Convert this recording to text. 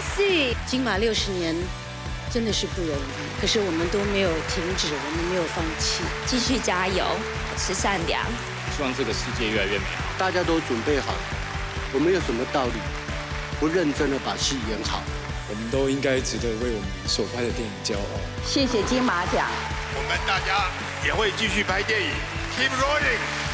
c 金马六十年真的是不容易可是我们都没有停止我们没有放弃。继续加油保持善良。希望这个世界越来越美好。大家都准备好了我们有什么道理？不认真的把戏演好。我们都应该值得为我们所拍的电影骄傲。谢谢金马奖。我们大家也会继续拍电影。Keep running